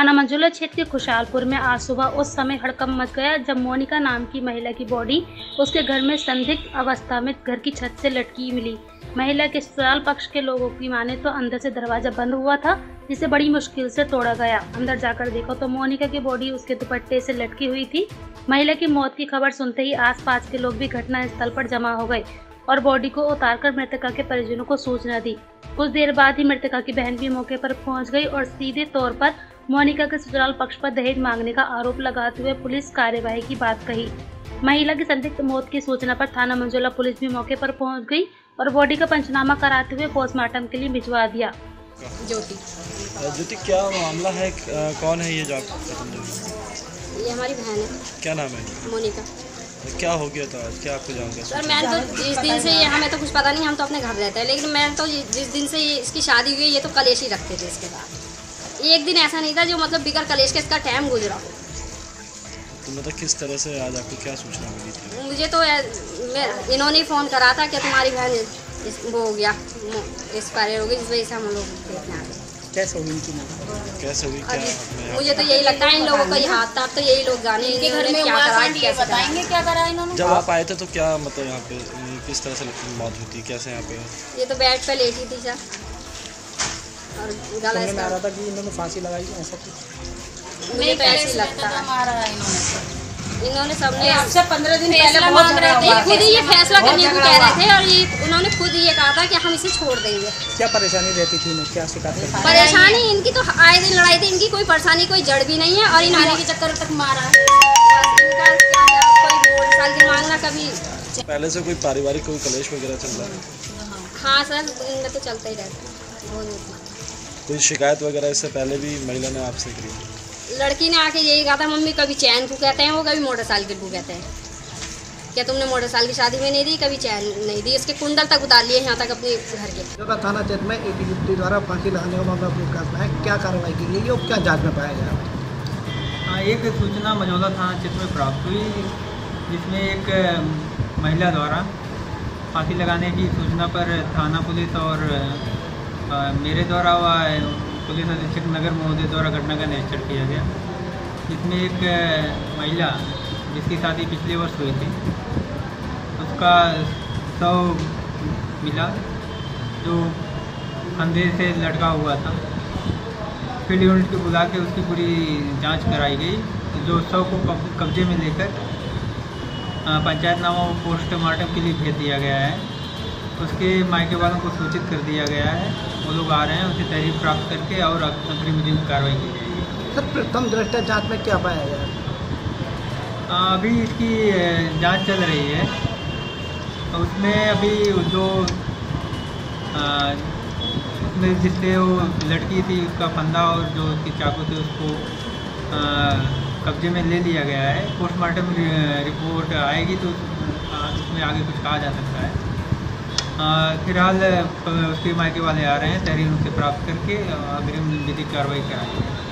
थाना मंजुला क्षेत्र के खुशहालपुर में आज सुबह उस समय हड़कम मच गया जब मोनिका नाम की महिला की बॉडी उसके घर में संदिग्ध अवस्था में घर की छत से लटकी मिली। महिला के ससुराल पक्ष के लोगों की माने तो अंदर से दरवाज़ा बंद हुआ था, जिसे बड़ी मुश्किल से तोड़ा गया। अंदर जाकर देखो तो मोनिका की बॉडी उसके दुपट्टे से लटकी हुई थी। महिला की मौत की खबर सुनते ही आसपास के लोग भी घटना स्थल पर जमा हो गए। और बॉडी को उतारकर मृतका के परिजनों को सूचना दी। कुछ देर बाद ही मृतका की बहन भी मौके पर पहुँच गई और सीधे तौर पर मोनिका के ससुराल पक्ष पर दहेज मांगने का आरोप लगाते हुए पुलिस कार्यवाही की बात कही। महिला की संदिग्ध मौत की सूचना पर थाना मंजुला पुलिस भी मौके पर पहुँच गई और बॉडी का पंचनामा कराते हुए पोस्टमार्टम के लिए भिजवा दिया। ज्योति। ज्योति क्या मामला है? कौन है ये जो आप खत्म हुई? ये हमारी बहन है। क्या नाम है? मोनिका। क्या हो गया था क्या आपको जानकर सर मैं तो जिस दिन से ये हमें तो कुछ पता नहीं हम तो अपने घर रहते हैं लेकिन मैं तो जिस दिन से ये इसकी शादी हुई ये तो कलेश ही रखते थे इसके बाद। एक दिन ऐसा नहीं था जो मतलब बिगर कलेश के इसका टाइम गुजरा हो। तो मतलब किस तरह से आज आपको क्या सूचना मिली थी? मुझे तो इन्होंने ही फ़ोन करा था कि तुम्हारी बहन वो हो गया एक्सपायर हो गई इस वजह से हम लोग देखने कैसे हुई इनकी मौत कैसे हुई क्या मुझे तो यही लगता है इन लोगों का ही था अब तो यही लोग जाने इनके घर में क्या करा कैसे बताएँगे क्या करा इन्होंने? जब आप आए थे तो क्या मतलब यहाँ पे किस तरह से मौत हुई थी कैसे यहाँ पे? ये तो बेड पे लेटी थी सर। और गला में आ रहा था कि इन्होंने फांसी लगाई ऐसा कुछ? मुझे तो ही लगता है। मारा इन्होंने। इन्होंने सबने आपसे पंद्रह दिन पहले मांग रहे थे खुद ही ये फैसला करने को कह रहे थे और ये उन्होंने खुद ये कहा था कि हम इसे छोड़ देंगे। क्या परेशानी रहती थी इन्हें? क्या शिकायत परेशानी इनकी तो आए दिन लड़ाई थी इनकी कोई परेशानी कोई जड़ भी नहीं है और इन खाने के चक्कर तक मारा है। मांगना कभी। पहले से कोई पारिवारिक कोई कलेश वगैरह चल रहा है? हाँ सर इनमें तो चलता ही रहता है। कोई शिकायत वगैरह इससे पहले भी महिला ने आपसे करी लड़की ने आके यही कहा था मम्मी कभी चैन को कहते हैं वो कभी मोटरसाइकिल को कहते हैं। क्या तुमने मोटरसाइकिल की शादी में नहीं दी कभी चैन नहीं दी? इसके कुंडल तक उतार लिए यहाँ तक अपने घर के। थाना क्षेत्र में एक युवती द्वारा फांसी लगाने का मामला पुलिस का है। क्या कार्रवाई की गई और क्या जाँच में पाया गया? हाँ, एक सूचना मझौला थाना क्षेत्र में प्राप्त हुई जिसमें एक महिला द्वारा फांसी लगाने की सूचना पर थाना पुलिस और मेरे द्वारा व पुलिस अधीक्षक नगर महोदय द्वारा घटना का निरीक्षण किया गया। जिसमें एक महिला, जिसकी शादी पिछले वर्ष हुई थी, उसका शव मिला, जो कंधे से लटका हुआ था। फ़ील्ड यूनिट को बुला के उसकी पूरी जाँच कराई गई, जो शव को कब्जे में लेकर पंचायतनामा पोस्टमार्टम के लिए भेज दिया गया है। उसके मायके वालों को सूचित कर दिया गया है। वो लोग आ रहे हैं उसे तहरीर प्राप्त करके और अग्रिम विधि में कार्रवाई की जाएगी। सर प्रथम दृष्टया जाँच में क्या पाया गया? अभी इसकी जाँच चल रही है। उसमें अभी जो उसमें जिससे वो लड़की थी उसका फंदा और जो उसकी चाकू थी उसको कब्जे में ले लिया गया है। पोस्टमार्टम रिपोर्ट आएगी तो उसमें आगे कुछ कहा जा सकता है। फ़िलहाल उसके मायके वाले आ रहे हैं, तहरीर उनसे प्राप्त करके अग्रिम विधिक कार्रवाई कराएँगे